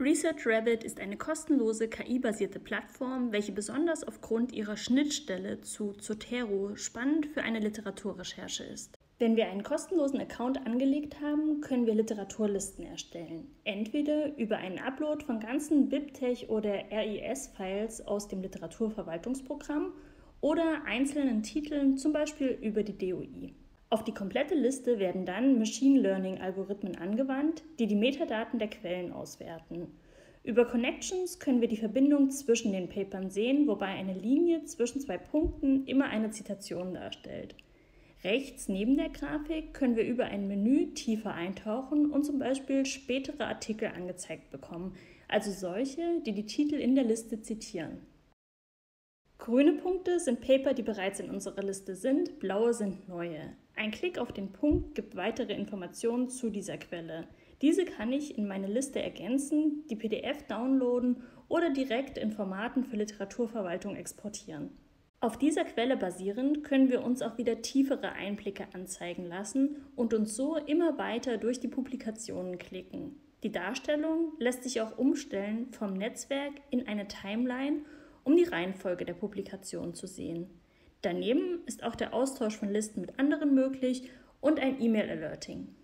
ResearchRabbit ist eine kostenlose KI-basierte Plattform, welche besonders aufgrund ihrer Schnittstelle zu Zotero spannend für eine Literaturrecherche ist. Wenn wir einen kostenlosen Account angelegt haben, können wir Literaturlisten erstellen. Entweder über einen Upload von ganzen BibTeX oder RIS-Files aus dem Literaturverwaltungsprogramm oder einzelnen Titeln, zum Beispiel über die DOI. Auf die komplette Liste werden dann Machine Learning-Algorithmen angewandt, die die Metadaten der Quellen auswerten. Über Connections können wir die Verbindung zwischen den Papern sehen, wobei eine Linie zwischen zwei Punkten immer eine Zitation darstellt. Rechts neben der Grafik können wir über ein Menü tiefer eintauchen und zum Beispiel spätere Artikel angezeigt bekommen, also solche, die die Titel in der Liste zitieren. Grüne Punkte sind Paper, die bereits in unserer Liste sind, blaue sind neue. Ein Klick auf den Punkt gibt weitere Informationen zu dieser Quelle. Diese kann ich in meine Liste ergänzen, die PDF downloaden oder direkt in Formaten für Literaturverwaltung exportieren. Auf dieser Quelle basierend können wir uns auch wieder tiefere Einblicke anzeigen lassen und uns so immer weiter durch die Publikationen klicken. Die Darstellung lässt sich auch umstellen vom Netzwerk in eine Timeline um die Reihenfolge der Publikation zu sehen. Daneben ist auch der Austausch von Listen mit anderen möglich und ein E-Mail-Alerting.